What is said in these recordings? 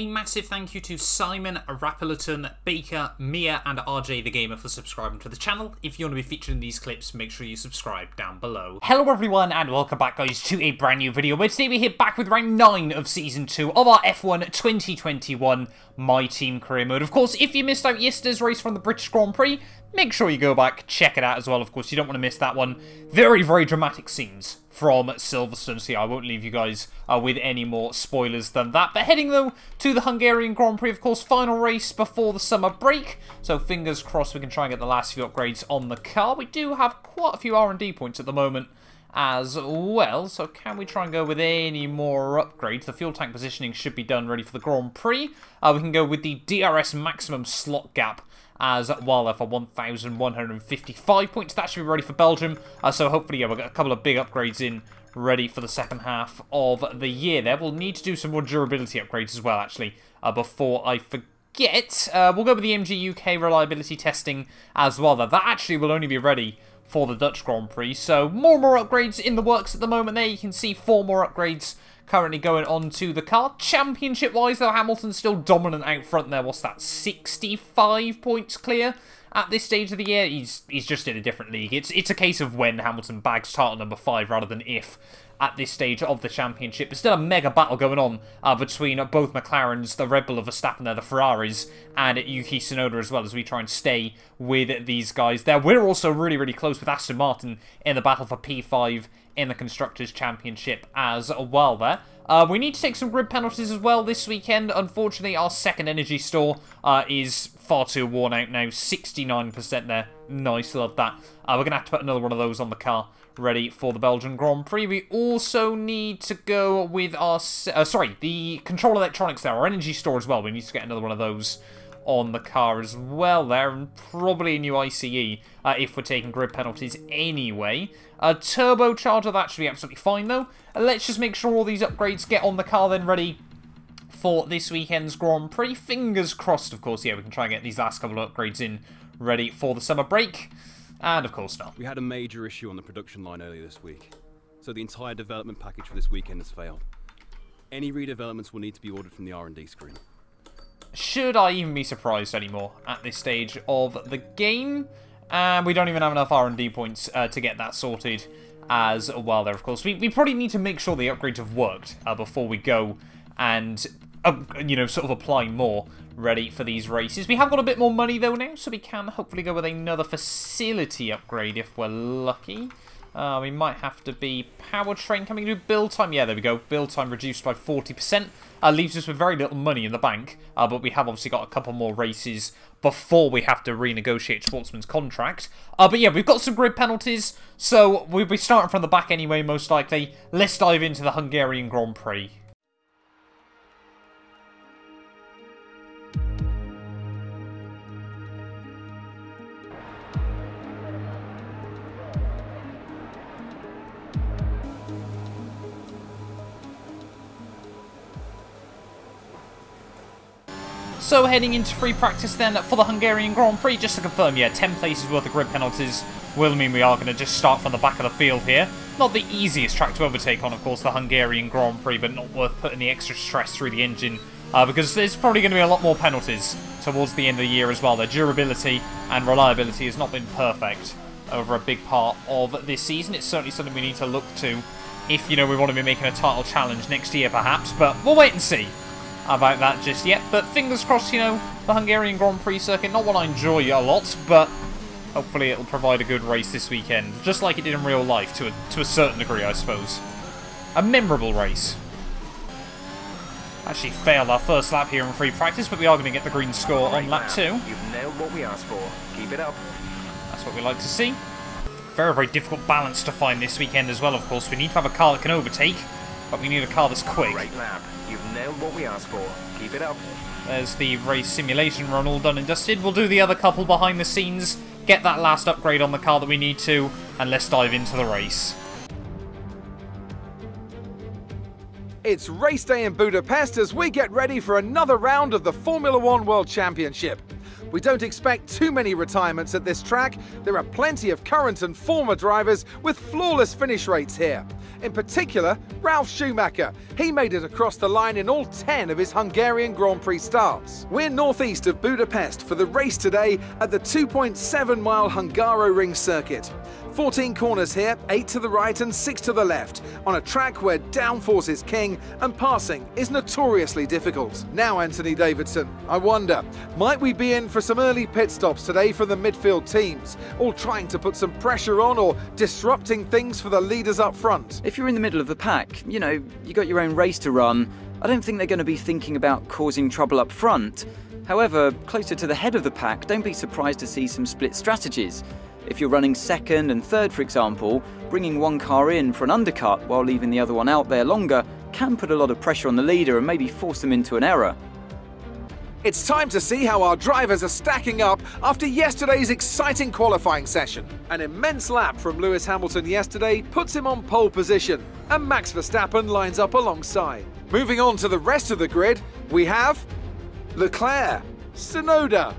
A massive thank you to Simon, Rapiliton, Baker, Mia, and RJ the Gamer for subscribing to the channel. If you want to be featured in these clips, make sure you subscribe down below. Hello everyone, and welcome back guys to a brand new video, where today we're here back with round 9 of Season 2 of our F1 2021 My Team Career Mode. Of course, if you missed out yesterday's race from the British Grand Prix, make sure you go back, check it out as well, of course, you don't want to miss that one. Very, very dramatic scenes from Silverstone. Yeah, I won't leave you guys uh, with any more spoilers than that. But heading though to the Hungarian Grand Prix, of course, final race before the summer break. So fingers crossed we can try and get the last few upgrades on the car. We do have quite a few R&D points at the moment as well. So can we try and go with any more upgrades? The fuel tank positioning should be done ready for the Grand Prix. Uh, we can go with the DRS maximum slot gap as well for 1,155 points. That should be ready for Belgium. Uh, so hopefully, yeah, we'll get a couple of big upgrades in ready for the second half of the year there. We'll need to do some more durability upgrades as well, actually, uh, before I forget. Uh, we'll go with the MGU-K reliability testing as well. That actually will only be ready for the Dutch Grand Prix. So more and more upgrades in the works at the moment there. You can see four more upgrades currently going on to the car. Championship-wise, though, Hamilton's still dominant out front there. What's that, 65 points clear? At this stage of the year, he's he's just in a different league. It's it's a case of when Hamilton bags title number five rather than if at this stage of the championship. There's still a mega battle going on uh, between both McLarens, the Red Bull of Verstappen there, the Ferraris, and Yuki Tsunoda as well as we try and stay with these guys there. We're also really, really close with Aston Martin in the battle for P5 in the Constructors' Championship as well there. Uh, we need to take some grid penalties as well this weekend. Unfortunately, our second energy store uh, is far too worn out now. 69% there. Nice, love that. Uh, we're going to have to put another one of those on the car ready for the Belgian Grand Prix. We also need to go with our... Uh, sorry, the control electronics there. Our energy store as well. We need to get another one of those on the car as well there, and probably a new ICE uh, if we're taking grid penalties anyway. A turbocharger, that should be absolutely fine though. Uh, let's just make sure all these upgrades get on the car then ready for this weekend's Grand Prix. Fingers crossed, of course, yeah, we can try and get these last couple of upgrades in ready for the summer break. And of course not. We had a major issue on the production line earlier this week, so the entire development package for this weekend has failed. Any redevelopments will need to be ordered from the R&D screen. Should I even be surprised anymore at this stage of the game? And we don't even have enough R&D points uh, to get that sorted as well there, of course. We, we probably need to make sure the upgrades have worked uh, before we go and, uh, you know, sort of apply more ready for these races. We have got a bit more money, though, now, so we can hopefully go with another facility upgrade if we're lucky. Uh, we might have to be powertrain coming to build time. Yeah, there we go. Build time reduced by 40%. Uh, leaves us with very little money in the bank. Uh, but we have obviously got a couple more races before we have to renegotiate Shwartzman's contract. Uh, but yeah, we've got some grid penalties. So we'll be starting from the back anyway, most likely. Let's dive into the Hungarian Grand Prix. So heading into free practice then for the Hungarian Grand Prix, just to confirm, yeah, 10 places worth of grid penalties will mean we are going to just start from the back of the field here. Not the easiest track to overtake on, of course, the Hungarian Grand Prix, but not worth putting the extra stress through the engine, uh, because there's probably going to be a lot more penalties towards the end of the year as well. Their durability and reliability has not been perfect over a big part of this season. It's certainly something we need to look to if, you know, we want to be making a title challenge next year, perhaps, but we'll wait and see about that just yet. But fingers crossed, you know, the Hungarian Grand Prix circuit, not one I enjoy a lot, but hopefully it'll provide a good race this weekend. Just like it did in real life, to a, to a certain degree, I suppose. A memorable race. Actually failed our first lap here in free practice, but we are going to get the green score on lap 2. You've nailed what we asked for. Keep it up. That's what we like to see. Very, very difficult balance to find this weekend as well, of course. We need to have a car that can overtake, but we need a car that's quick. Great lap. You've what we asked for. Keep it up. There's the race simulation run all done and dusted. We'll do the other couple behind the scenes, get that last upgrade on the car that we need to, and let's dive into the race. It's race day in Budapest as we get ready for another round of the Formula One World Championship. We don't expect too many retirements at this track. There are plenty of current and former drivers with flawless finish rates here. In particular, Ralf Schumacher. He made it across the line in all 10 of his Hungarian Grand Prix starts. We're northeast of Budapest for the race today at the 2.7 mile Hungaroring circuit. 14 corners here, 8 to the right and 6 to the left, on a track where downforce is king and passing is notoriously difficult. Now, Anthony Davidson, I wonder, might we be in for some early pit stops today from the midfield teams, all trying to put some pressure on or disrupting things for the leaders up front? If you're in the middle of the pack, you know, you got your own race to run, I don't think they're going to be thinking about causing trouble up front. However, closer to the head of the pack, don't be surprised to see some split strategies. If you're running second and third, for example, bringing one car in for an undercut while leaving the other one out there longer can put a lot of pressure on the leader and maybe force them into an error. It's time to see how our drivers are stacking up after yesterday's exciting qualifying session. An immense lap from Lewis Hamilton yesterday puts him on pole position, and Max Verstappen lines up alongside. Moving on to the rest of the grid, we have Leclerc, Tsunoda,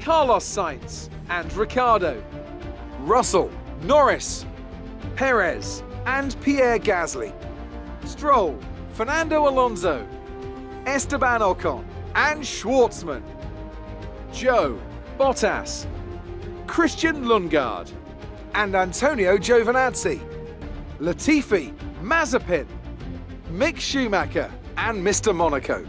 Carlos Sainz, and Ricciardo, Russell, Norris, Perez, and Pierre Gasly, Stroll, Fernando Alonso, Esteban Ocon, and Shwartzman, Zhou, Bottas, Christian Lundgaard, and Antonio Giovinazzi, Latifi, Mazepin, Mick Schumacher, and Mr. Monaco.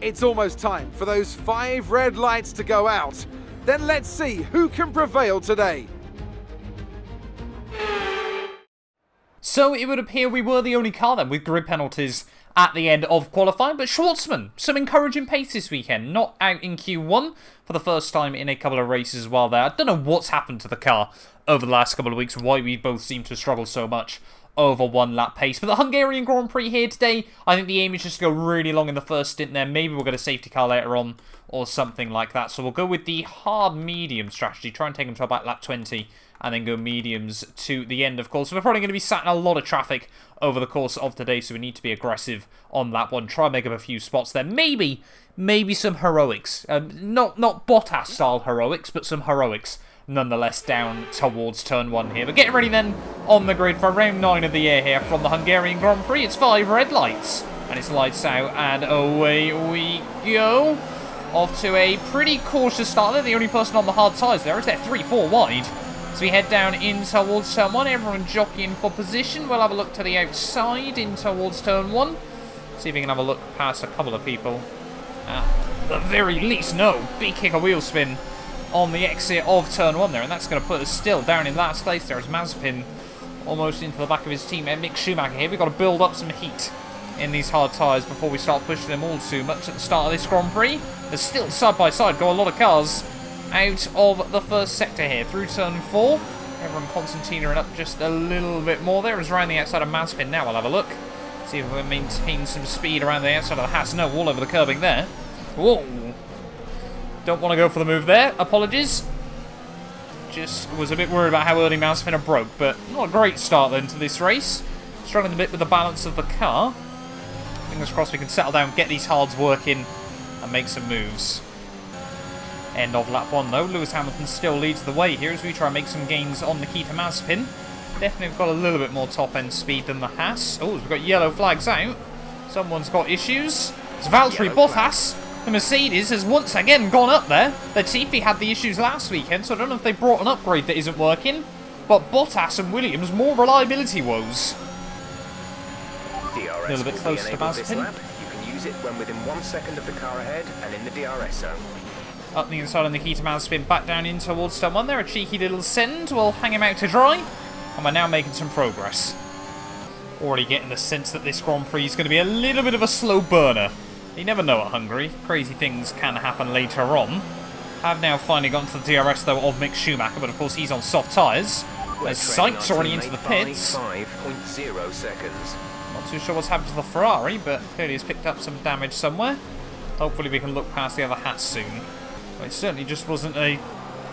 It's almost time for those five red lights to go out. Then let's see who can prevail today. So it would appear we were the only car then with grid penalties at the end of qualifying. But Shwartzman, some encouraging pace this weekend. Not out in Q1 for the first time in a couple of races while there. I don't know what's happened to the car over the last couple of weeks, why we both seem to struggle so much over one lap pace. But the Hungarian Grand Prix here today, I think the aim is just to go really long in the first stint there. Maybe we'll get a safety car later on or something like that. So we'll go with the hard medium strategy. Try and take them to about lap 20 and then go mediums to the end, of course. We're probably going to be sat in a lot of traffic over the course of today, so we need to be aggressive on that one. Try and make up a few spots there. Maybe, maybe some heroics. Um, not, not Bottas-style heroics, but some heroics nonetheless down towards turn one here. But getting ready then on the grid for round nine of the year here from the Hungarian Grand Prix. It's five red lights, and it's lights out, and away we go. Off to a pretty cautious start. They're the only person on the hard tyres there. Is there three, four wide? So we head down in towards turn one. Everyone jockeying for position. We'll have a look to the outside in towards turn one. See if we can have a look past a couple of people. At the very least, no. Big kick a wheel spin on the exit of turn one there. And that's going to put us still down in last place there as Mazepin almost into the back of his team. And Mick Schumacher here. We've got to build up some heat in these hard tyres before we start pushing them all too much at the start of this Grand Prix. There's still side by side go a lot of cars out of the first sector here through turn four. Everyone Constantina and up just a little bit more there as around the outside of Mazepin now. We'll have a look. See if we can maintain some speed around the outside of the Haas. No, all over the curbing there. Whoa. Don't want to go for the move there. Apologies. Just was a bit worried about how early Mazepin broke, but not a great start then to this race. Struggling a bit with the balance of the car. Fingers crossed we can settle down, get these hards working, and make some moves. End of lap one though. Lewis Hamilton still leads the way here as we try and make some gains on Nikita Mazepin. Definitely got a little bit more top end speed than the Haas. Oh, we've got yellow flags out. Someone's got issues. It's Valtteri Bottas. The Mercedes has once again gone up there. The Latifi had the issues last weekend, so I don't know if they brought an upgrade that isn't working. But Bottas and Williams, more reliability woes. DRS A little bit will close be to enabled this Mazepin. lap. You can use it when within one second of the car ahead and in the DRS zone. Up the inside on the Nikita Mazepin, back down in towards turn one there. A cheeky little send. We'll hang him out to dry. And we're now making some progress. Already getting the sense that this Grand Prix is going to be a little bit of a slow burner. You never know at Hungary. Crazy things can happen later on. Have now finally gotten to the DRS though of Mick Schumacher, but of course he's on soft tyres. There's our already into the pits. 5.0 seconds. Not too sure what's happened to the Ferrari, but clearly it's picked up some damage somewhere. Hopefully we can look past the other Haas soon. But it certainly just wasn't a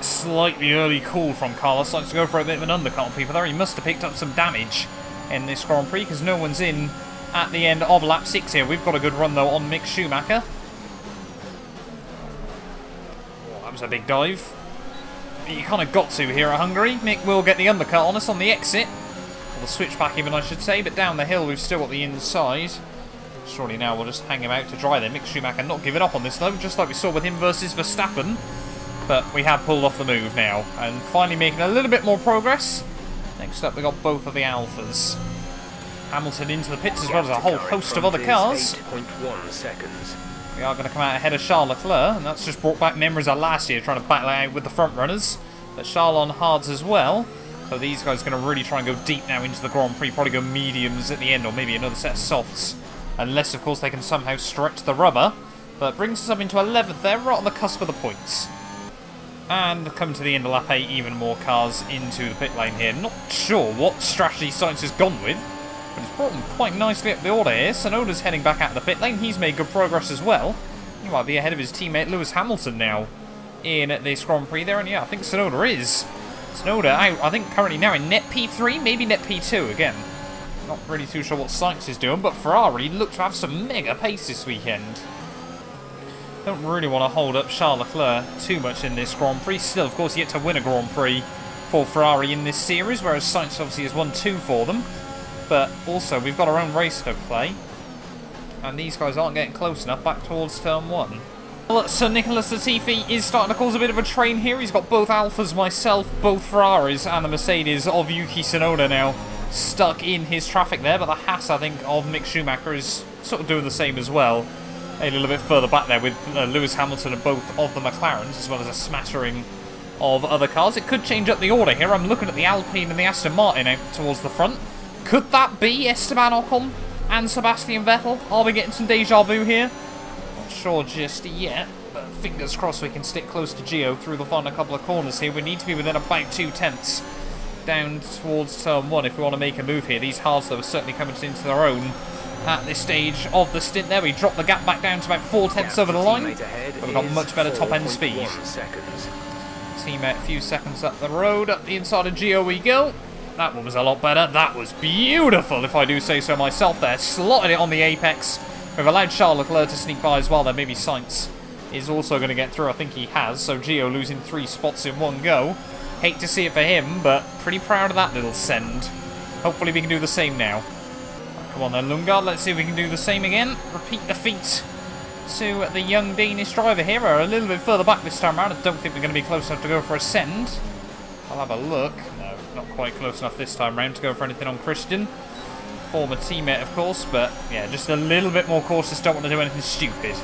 slightly early call from Carlos Sainz to go for a bit of an undercut on people there. He must have picked up some damage in this Grand Prix because no one's in at the end of lap 6 here. We've got a good run though on Mick Schumacher. Oh, that was a big dive. You kind of got to here at Hungary. Mick will get the undercut on us on the exit. Or the switchback even, I should say. But down the hill, we've still got the inside. Surely now we'll just hang him out to dry there. Mick Schumacher not giving up on this though, just like we saw with him versus Verstappen. But we have pulled off the move now, and finally making a little bit more progress. Next up we got both of the Alphas. Hamilton into the pits as well as a whole host of other cars. seconds. We are going to come out ahead of Charles Leclerc, and that's just brought back memories of last year trying to battle out with the front runners. But Charles on hards as well. So these guys are going to really try and go deep now into the Grand Prix, probably go mediums at the end, or maybe another set of softs. Unless, of course, they can somehow stretch the rubber. But brings us up into 11th there, right on the cusp of the points. And come to the end of lap 8, even more cars into the pit lane here. Not sure what strategy Sainz has gone with, but he's brought them quite nicely up the order here. Tsunoda's heading back out of the pit lane. He's made good progress as well. He might be ahead of his teammate Lewis Hamilton now in this Grand Prix there. And yeah, I think Tsunoda is. Tsunoda out, I think, currently now in net P3, maybe net P2 again. Not really too sure what Sainz is doing, but Ferrari look to have some mega pace this weekend. Don't really want to hold up Charles Leclerc too much in this Grand Prix. Still, of course, yet to win a Grand Prix for Ferrari in this series, whereas Sainz obviously has won two for them. But also, we've got our own race to play. And these guys aren't getting close enough back towards turn one. Well, Sir Nicholas Latifi is starting to cause a bit of a train here. He's got both Alphas, myself, both Ferraris, and the Mercedes of Yuki Tsunoda now stuck in his traffic there. But the Haas, I think, of Mick Schumacher is sort of doing the same as well. A little bit further back there with uh, Lewis Hamilton and both of the McLarens, as well as a smattering of other cars. It could change up the order here. I'm looking at the Alpine and the Aston Martin out towards the front. Could that be Esteban Ocon and Sebastian Vettel? Are we getting some deja vu here? Not sure just yet, but fingers crossed we can stick close to Gio through the final couple of corners here. We need to be within about two tenths down towards turn one if we want to make a move here. These halves, though, are certainly coming into their own at this stage of the stint there. We drop the gap back down to about four tenths over the line, but we've got much better top end speed. Teammate a few seconds up the road, up the inside of Gio we go. That one was a lot better. That was beautiful, if I do say so myself there. Slotted it on the apex. We've allowed Charles Leclerc to sneak by as well there. Maybe Sainz is also going to get through. I think he has. So Gio losing three spots in one go. Hate to see it for him, but pretty proud of that little send. Hopefully we can do the same now. Come on then, Lundgaard. Let's see if we can do the same again. Repeat the feat to the young Danish driver here. We're a little bit further back this time around. I don't think we're going to be close enough to go for a send. I'll have a look. No, not quite close enough this time round to go for anything on Christian. Former teammate, of course, but yeah, just a little bit more cautious. Don't want to do anything stupid.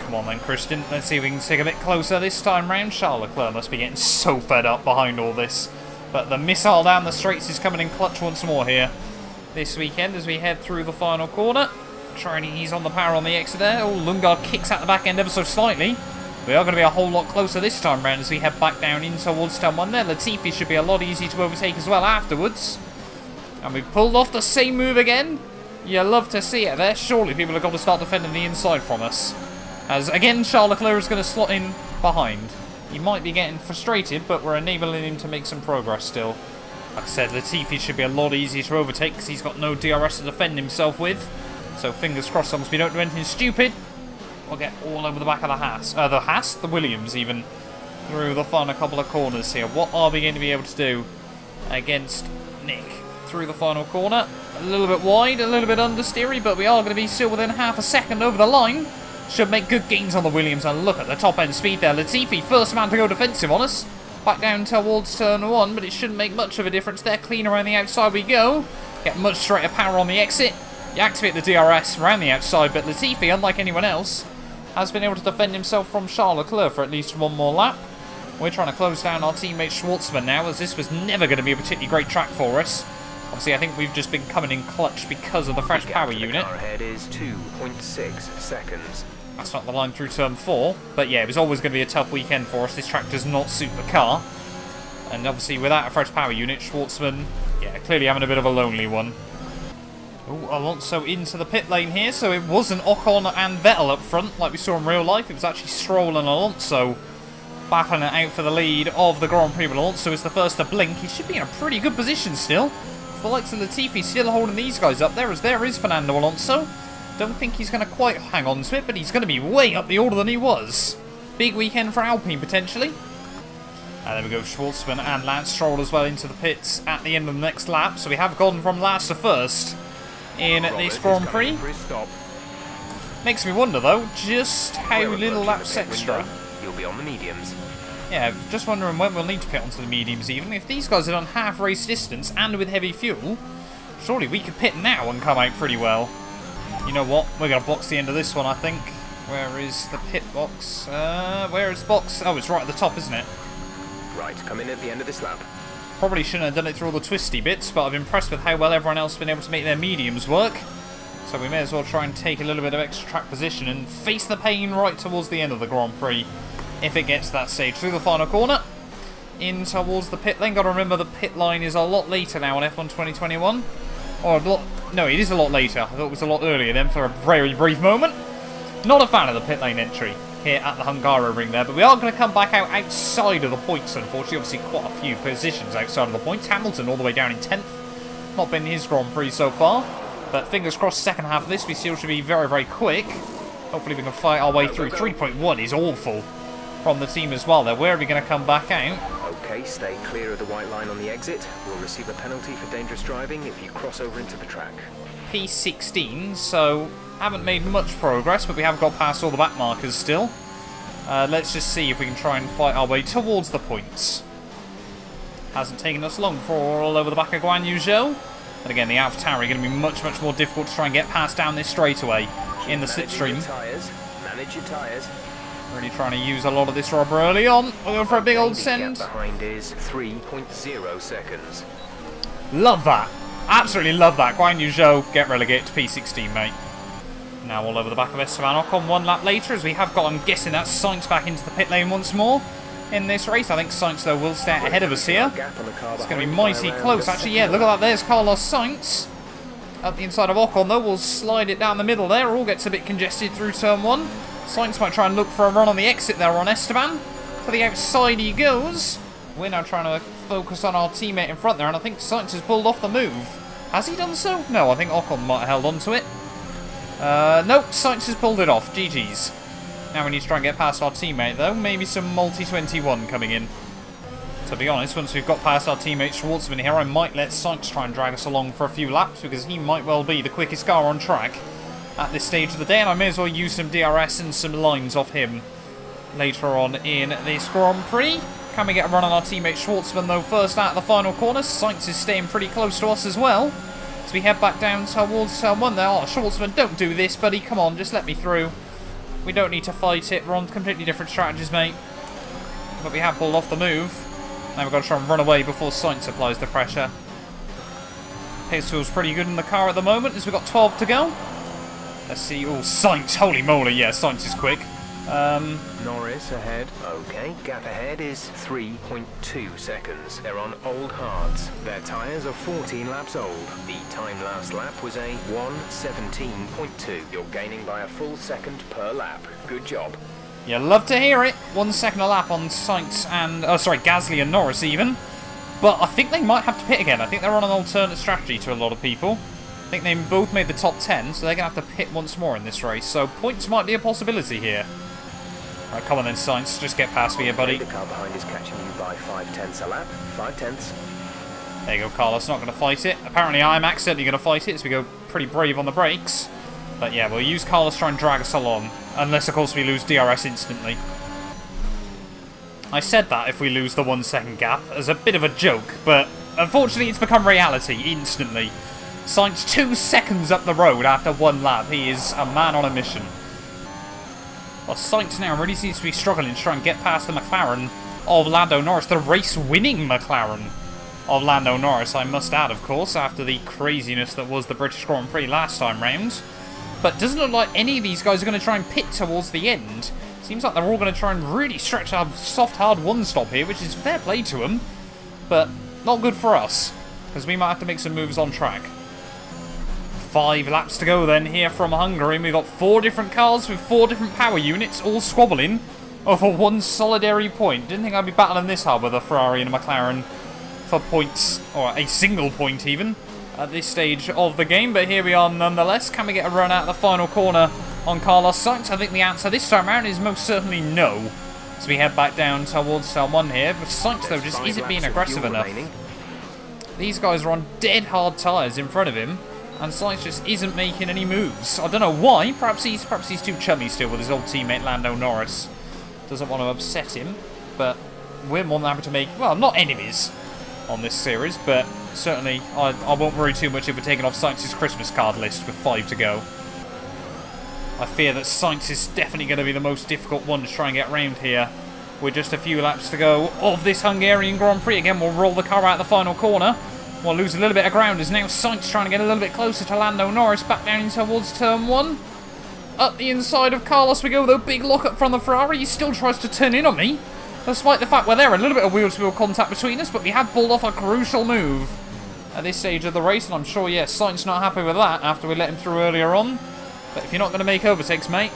Come on then, Christian. Let's see if we can stick a bit closer this time round. Charles Leclerc must be getting so fed up behind all this. But the missile down the straights is coming in clutch once more here this weekend as we head through the final corner. Trying to ease on the power on the exit there. Oh, Lundgaard kicks out the back end ever so slightly. We are going to be a whole lot closer this time round as we head back down in towards turn one there. Latifi should be a lot easier to overtake as well afterwards. And we've pulled off the same move again. You love to see it there. Surely people have got to start defending the inside from us. As again, Charles Leclerc is going to slot in behind. He might be getting frustrated, but we're enabling him to make some progress still. Like I said, Latifi should be a lot easier to overtake because he's got no DRS to defend himself with. So fingers crossed, as we don't do anything stupid, we'll get all over the back of the Haas. Uh, the Haas? The Williams, even. Through the final couple of corners here. What are we going to be able to do against Nick? Through the final corner. A little bit wide, a little bit understeery, but we are going to be still within half a second over the line. Should make good gains on the Williams, and look at the top end speed there. Latifi, first man to go defensive on us. Back down towards turn one, but it shouldn't make much of a difference there. Clean around the outside we go. Get much straighter power on the exit. You activate the DRS around the outside, but Latifi, unlike anyone else, has been able to defend himself from Charles Leclerc for at least one more lap. We're trying to close down our teammate Shwartzman now, as this was never going to be a particularly great track for us. Obviously, I think we've just been coming in clutch because of the fresh power The unit. car is 2.6 seconds. That's not the line through turn four. But yeah, it was always going to be a tough weekend for us. This track does not suit the car. And obviously, without a fresh power unit, Shwartzman, yeah, clearly having a bit of a lonely one. Ooh, Alonso into the pit lane here, so it wasn't Ocon and Vettel up front like we saw in real life. It was actually Stroll and Alonso battling it out for the lead of the Grand Prix. But Alonso is the first to blink. He should be in a pretty good position still. The likes of Latifi still holding these guys up there, as there is Fernando Alonso. Don't think he's going to quite hang on to it, but he's going to be way up the order than he was. Big weekend for Alpine, potentially. And then we go Shwartzman and Lance Stroll as well into the pits at the end of the next lap. So we have gone from last to first in this Grand Prix. Makes me wonder though, just how little laps extra. You'll be on the mediums. Yeah, just wondering when we'll need to pit onto the mediums even. If these guys are on half race distance and with heavy fuel, surely we could pit now and come out pretty well. You know what? We're going to box the end of this one, I think. Where is the pit box? Uh, where is the box? Oh, it's right at the top, isn't it? Right, come in at the end of this lap. Probably shouldn't have done it through all the twisty bits, but I'm impressed with how well everyone else has been able to make their mediums work. So we may as well try and take a little bit of extra track position and face the pain right towards the end of the Grand Prix. If it gets that stage. Through the final corner. In towards the pit lane. Got to remember the pit line is a lot later now on F1 2021. Or a lot... No, it is a lot later. I thought it was a lot earlier then for a very brief moment. Not a fan of the pit lane entry here at the Hungaroring there, but we are going to come back out outside of the points, unfortunately. Obviously, quite a few positions outside of the points. Hamilton all the way down in 10th. Not been his Grand Prix so far, but fingers crossed, second half of this, we still should be very, very quick. Hopefully, we can fight our way through. 3.1 is awful from the team as well there. Where are we going to come back out? Okay, stay clear of the white line on the exit. We'll receive a penalty for dangerous driving if you cross over into the track. P16, so haven't made much progress, but we have got past all the back markers still. Uh, let's just see if we can try and fight our way towards the points. Hasn't taken us long for all over the back of Guan Yu Zhou. But again, the AlphaTauri going to be much, much more difficult to try and get past down this straightaway in the slipstream. Manage your tyres. Really trying to use a lot of this rubber early on. We're going for a big old send. behind is 3.0 seconds. Love that. Absolutely love that. Guan Yu Zhou, get relegated to P16, mate. Now all over the back of Esteban Ocon one lap later, as we have got, I'm guessing that's Sainz back into the pit lane once more in this race. I think Sainz, though, will stay ahead of us here. It's going to be mighty close. Actually, yeah, look at that. There's Carlos Sainz. At the inside of Ocon, though, we'll slide it down the middle there. All gets a bit congested through turn one. Sainz might try and look for a run on the exit there on Esteban. To the outside he goes. We're now trying to focus on our teammate in front there, and I think Sainz has pulled off the move. Has he done so? No, I think Ocon might have held on to it. Uh, nope, Sainz has pulled it off. GG's. Now we need to try and get past our teammate, though. Maybe some multi-21 coming in. To be honest, once we've got past our teammate Shwartzman here, I might let Sainz try and drag us along for a few laps, because he might well be the quickest car on track at this stage of the day, and I may as well use some DRS and some lines off him later on in this Grand Prix. Can we get a run on our teammate Shwartzman, though, first out of the final corner? Sainz is staying pretty close to us as well. As we head back down towards turn one there. Oh, Shwartzman, don't do this, buddy. Come on, just let me through. We don't need to fight it. We're on completely different strategies, mate. But we have pulled off the move. Now we've got to try and run away before Sainz applies the pressure. Pace feels pretty good in the car at the moment as we've got 12 to go. Let's see. Oh, Sainz. Holy moly. Yeah, Sainz is quick. Um, Norris ahead. Okay, gap ahead is 3.2 seconds. They're on old hards. Their tyres are 14 laps old. The time last lap was a 117.2. You're gaining by a full second per lap. Good job. you love to hear it. One second a lap on Sainz and... Oh, sorry, Gasly and Norris even. But I think they might have to pit again. I think they're on an alternate strategy to a lot of people. I think they both made the top 10, so they're going to have to pit once more in this race. So points might be a possibility here. Right, come on then, Sainz. Just get past me here, buddy. The car behind is catching you by 5 tenths a lap. 5 tenths. There you go, Carlos. Not going to fight it. Apparently, I'm accidentally going to fight it as we go pretty brave on the brakes. But yeah, we'll use Carlos to try and drag us along. Unless, of course, we lose DRS instantly. I said that if we lose the one second gap as a bit of a joke, but unfortunately it's become reality instantly. Sainz two seconds up the road after one lap. He is a man on a mission. Well, Sainz now really seems to be struggling to try and get past the McLaren of Lando Norris, the race-winning McLaren of Lando Norris, I must add, of course, after the craziness that was the British Grand Prix last time round. But doesn't look like any of these guys are going to try and pit towards the end. Seems like they're all going to try and really stretch our soft, hard one-stop here, which is fair play to them. But not good for us, because we might have to make some moves on track. Five laps to go then here from Hungary. and We've got four different cars with four different power units, all squabbling over one solitary point. Didn't think I'd be battling this hard with a Ferrari and a McLaren for points, or a single point even, at this stage of the game. But here we are nonetheless. Can we get a run out of the final corner on Carlos Sainz? I think the answer this time around is most certainly no. So we head back down towards cell 1 here. But Sainz, though, just isn't being aggressive enough. Remaining. These guys are on dead hard tyres in front of him. And Sainz just isn't making any moves. I don't know why. Perhaps he's perhaps he's too chummy still with his old teammate Lando Norris. Doesn't want to upset him. But we're more than happy to make, well, not enemies on this series, but certainly I, I won't worry too much if we're taking off Sainz's Christmas card list with five to go. I fear that Sainz is definitely going to be the most difficult one to try and get round here. With just a few laps to go of this Hungarian Grand Prix. Again, we'll roll the car out the final corner. We'll lose a little bit of ground as now Sainz trying to get a little bit closer to Lando Norris back down towards turn one. Up the inside of Carlos we go, though. Big lock-up from the Ferrari. He still tries to turn in on me. Despite the fact we're there, a little bit of wheel-to-wheel -wheel contact between us, but we have pulled off a crucial move at this stage of the race, and I'm sure, yes, yeah, Sainz not happy with that after we let him through earlier on. But if you're not going to make overtakes, mate,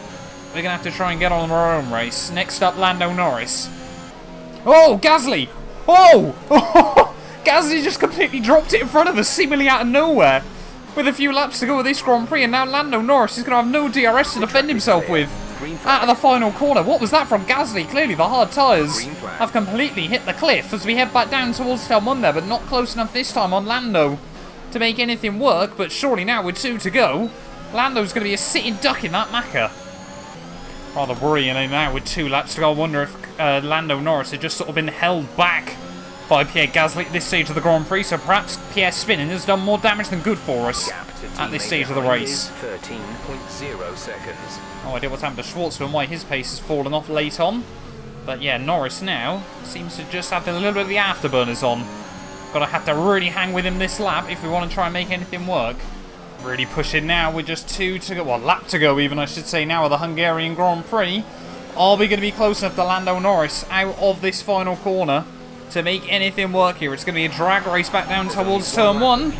we're going to have to try and get on our own race. Next up, Lando Norris. Oh, Gasly! Oh! Gasly just completely dropped it in front of us, seemingly out of nowhere. With a few laps to go with this Grand Prix, and now Lando Norris is going to have no DRS to defend himself with out of the final corner. What was that from Gasly? Clearly the hard tyres have completely hit the cliff as we head back down towards 1 there, but not close enough this time on Lando to make anything work. But surely now with two to go, Lando's going to be a sitting duck in that Macca. Rather worrying now with two laps to go. I wonder if uh, Lando Norris had just sort of been held back by Pierre Gasly at this stage of the Grand Prix, so perhaps Pierre spinning has done more damage than good for us at this stage of the race. 13.0 seconds. No idea what's happened to Shwartzman, why his pace has fallen off late on. But yeah, Norris now seems to just have a little bit of the afterburners on. Gotta have to really hang with him this lap if we want to try and make anything work. Really pushing now with just two to go, well, lap to go even, I should say, now of the Hungarian Grand Prix. Are we going to be close enough to Lando Norris out of this final corner to make anything work here? It's going to be a drag race back down towards turn one.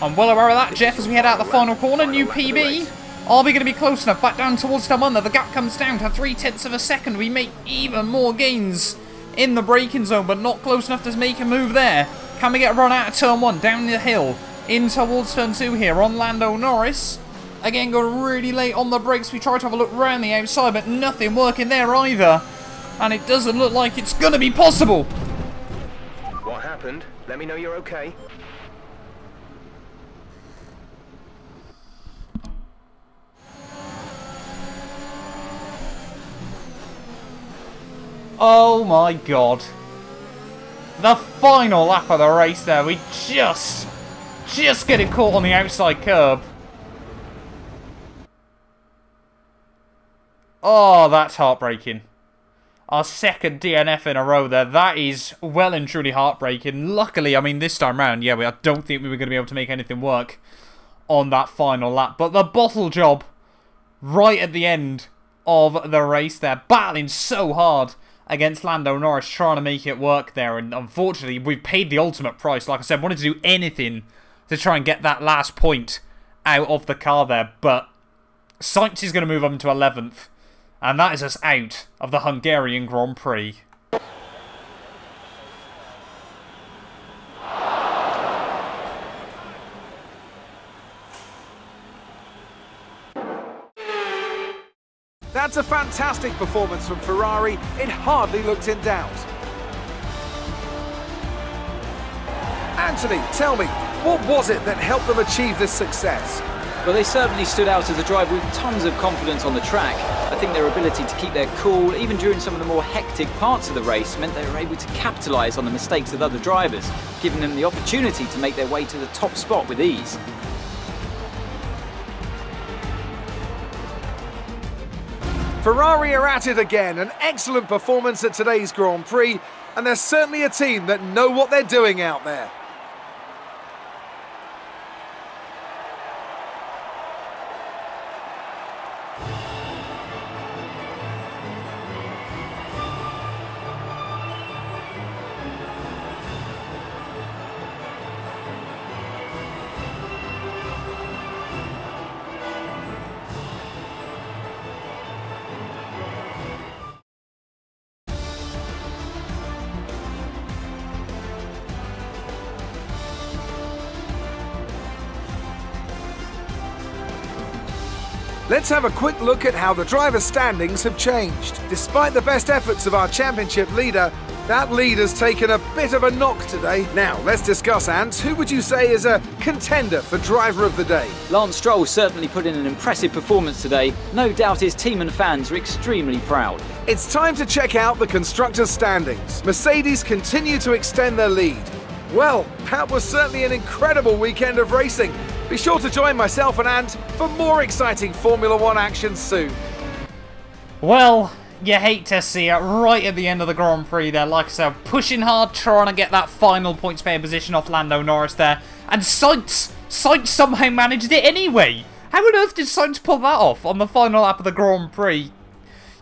I'm well aware of that, Jeff, as we head out the final corner. New PB. Are we going to be close enough? Back down towards turn one. The gap comes down to three-tenths of a second. We make even more gains in the braking zone, but not close enough to make a move there. Can we get a run out of turn one, down the hill, in towards turn two here on Lando Norris? Again, going really late on the brakes. We try to have a look around the outside, but nothing working there either. And it doesn't look like it's going to be possible. What happened? Let me know you're okay. Oh my god. The final lap of the race there. We just, just getting caught on the outside curb. Oh, that's heartbreaking. Our second DNF in a row there. That is well and truly heartbreaking. Luckily, I mean, this time round, yeah, we, I don't think we were going to be able to make anything work on that final lap. But the bottle job right at the end of the race there. Battling so hard against Lando Norris trying to make it work there. And unfortunately, we've paid the ultimate price. Like I said, wanted to do anything to try and get that last point out of the car there. But Sainz is going to move on to 11th. And that is us out of the Hungarian Grand Prix. That's a fantastic performance from Ferrari. It hardly looked in doubt. Anthony, tell me, what was it that helped them achieve this success? Well, they certainly stood out as a driver with tons of confidence on the track. I think their ability to keep their cool, even during some of the more hectic parts of the race, meant they were able to capitalise on the mistakes of other drivers, giving them the opportunity to make their way to the top spot with ease. Ferrari are at it again, an excellent performance at today's Grand Prix, and they're certainly a team that know what they're doing out there. Let's have a quick look at how the driver standings have changed. Despite the best efforts of our championship leader, that lead has taken a bit of a knock today. Now, let's discuss, Ants. Who would you say is a contender for driver of the day? Lance Stroll certainly put in an impressive performance today. No doubt his team and fans are extremely proud. It's time to check out the constructors' standings. Mercedes continue to extend their lead. Well, that was certainly an incredible weekend of racing. Be sure to join myself and Ant for more exciting Formula One action soon. Well, you hate to see it right at the end of the Grand Prix there. Like I said, pushing hard, trying to get that final points pay position off Lando Norris there. And Sainz, Sainz somehow managed it anyway. How on earth did Sainz pull that off on the final lap of the Grand Prix?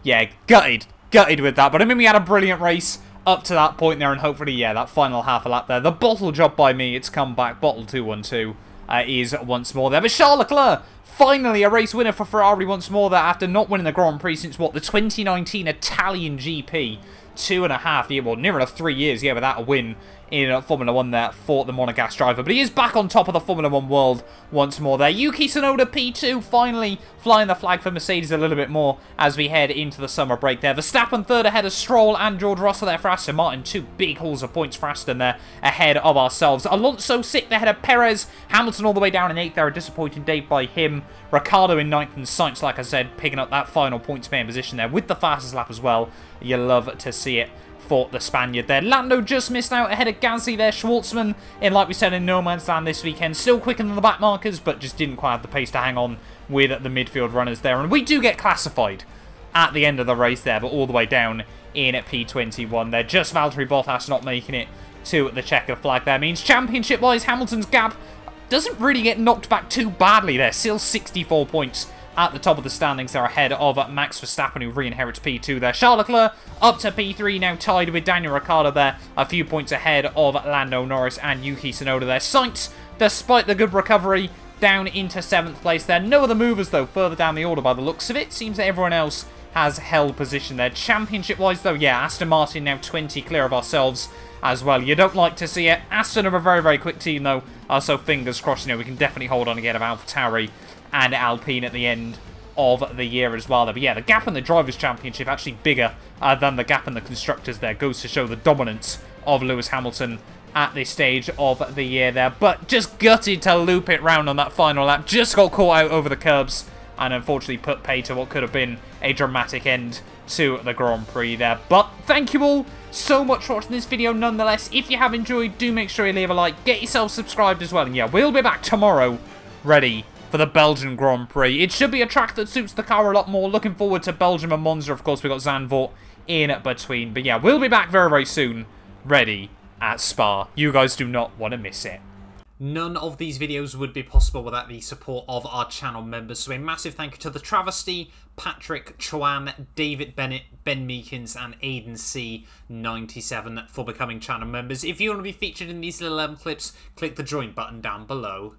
Yeah, gutted. Gutted with that. But I mean, we had a brilliant race up to that point there. And hopefully, yeah, that final half a lap there. The bottle job by me, it's come back. Bottle 212 uh, is once more there. But Charles Leclerc Finally, a race winner for Ferrari once more there after not winning the Grand Prix since, what, the 2019 Italian GP. Two and a half years, well, near enough three years, yeah, without a win in Formula 1 there for the Monegasque driver. But he is back on top of the Formula 1 world once more there. Yuki Tsunoda P2 finally flying the flag for Mercedes a little bit more as we head into the summer break there. Verstappen third ahead of Stroll and George Russell there for Aston Martin. Two big hauls of points for Aston there ahead of ourselves. Alonso sixth ahead of Perez. Hamilton all the way down in eighth there. A disappointing day by him. Ricciardo in ninth and Sainz, like I said, picking up that final points man position there with the fastest lap as well. You love to see it for the Spaniard there. Lando just missed out ahead of Gasly there. Shwartzman, in like we said in No Man's Land this weekend, still quicker than the back markers, but just didn't quite have the pace to hang on with the midfield runners there. And we do get classified at the end of the race there, but all the way down in at P21 there. Just Valtteri Bottas not making it to the checkered flag there. Means championship-wise, Hamilton's gap doesn't really get knocked back too badly there. Still 64 points at the top of the standings. They're ahead of Max Verstappen, who re-inherits P2 there. Charles Leclerc up to P3, now tied with Daniel Ricciardo there. A few points ahead of Lando Norris and Yuki Tsunoda there. Sainz, despite the good recovery, down into 7th place there. No other movers, though, further down the order by the looks of it. Seems that everyone else has held position there. Championship-wise, though, yeah, Aston Martin now 20 clear of ourselves as well. You don't like to see it. Aston are a very, very quick team, though. Uh, so fingers crossed, you know, we can definitely hold on again of AlphaTauri and Alpine at the end of the year as well. But yeah, the gap in the Drivers' Championship actually bigger uh, than the gap in the Constructors there. Goes to show the dominance of Lewis Hamilton at this stage of the year there. But just gutted to loop it round on that final lap. Just got caught out over the curbs and unfortunately put pay to what could have been a dramatic end to the Grand Prix there. But thank you all so much for watching this video nonetheless. If you have enjoyed, do make sure you leave a like. Get yourself subscribed as well. And yeah, we'll be back tomorrow ready for the Belgian Grand Prix. It should be a track that suits the car a lot more. Looking forward to Belgium and Monza. Of course, we've got Zandvoort in between. But yeah, we'll be back very, very soon, ready at Spa. You guys do not want to miss it. None of these videos would be possible without the support of our channel members. So a massive thank you to The Travesty, Patrick, Chuan, David Bennett, Ben Meekins and Aiden C97 for becoming channel members. If you want to be featured in these little um, clips, click the join button down below.